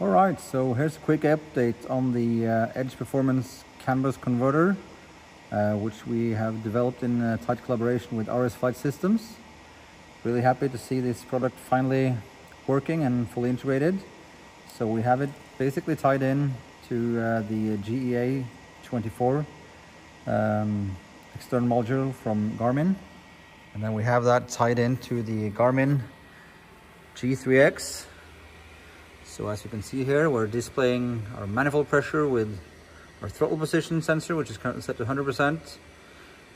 All right, so here's a quick update on the uh, Edge Performance CAN bus converter, uh, which we have developed in uh, tight collaboration with RS Flight Systems. Really happy to see this product finally working and fully integrated. So we have it basically tied in to uh, the GEA 24 um, external module from Garmin. And then we have that tied into the Garmin G3X so as you can see here, we're displaying our manifold pressure with our throttle position sensor, which is currently set to 100%.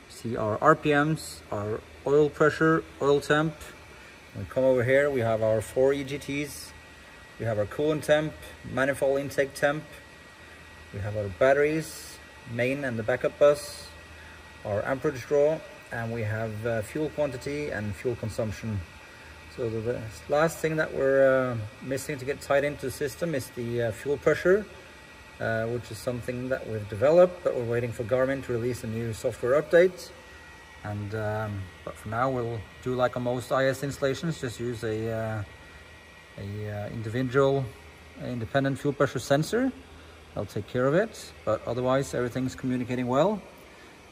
See our RPMs, our oil pressure, oil temp. we come over here, we have our four EGTs. We have our coolant temp, manifold intake temp. We have our batteries, main and the backup bus, our amperage draw, and we have uh, fuel quantity and fuel consumption so the last thing that we're uh, missing to get tied into the system is the uh, fuel pressure, uh, which is something that we've developed, but we're waiting for Garmin to release a new software update. And um, but for now, we'll do like on most IS installations, just use a, uh, a uh, individual independent fuel pressure sensor. I'll take care of it, but otherwise everything's communicating well.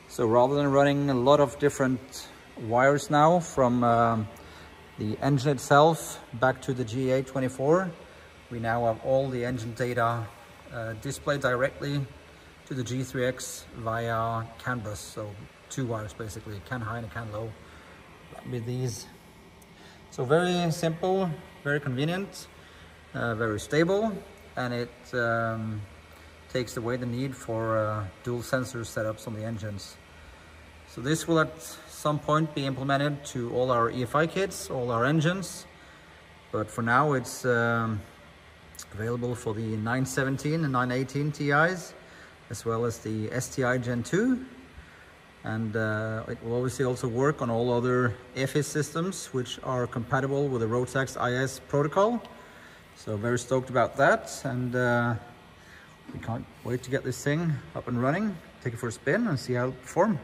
So rather than running a lot of different wires now from um, the engine itself back to the GA24. We now have all the engine data uh, displayed directly to the G3X via CAN bus. So two wires basically, CAN high and CAN low with these. So very simple, very convenient, uh, very stable, and it um, takes away the need for uh, dual sensor setups on the engines. So this will at some point be implemented to all our EFI kits, all our engines. But for now it's um, available for the 917 and 918 TIs, as well as the STI Gen 2. And uh, it will obviously also work on all other EFIS systems, which are compatible with the Rotax IS protocol. So very stoked about that. And uh, we can't wait to get this thing up and running, take it for a spin and see how it performs.